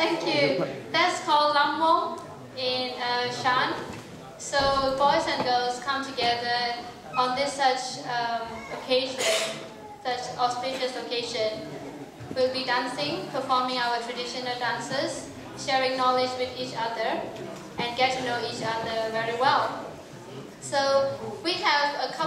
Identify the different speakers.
Speaker 1: Thank you. That's called Lammo in uh, Shan. So boys and girls come together on this such um, occasion, such auspicious occasion. We'll be dancing, performing our traditional dances, sharing knowledge with each other, and get to know each other very well. So we have a couple